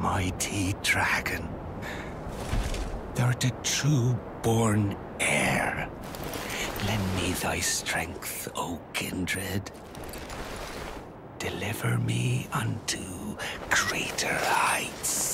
mighty dragon. Thou art a true born heir. Lend me thy strength, O kindred. Deliver me unto greater heights.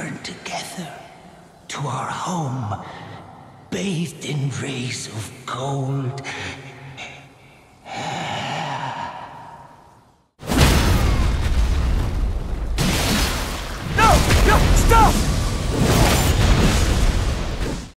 Return together to our home, bathed in rays of gold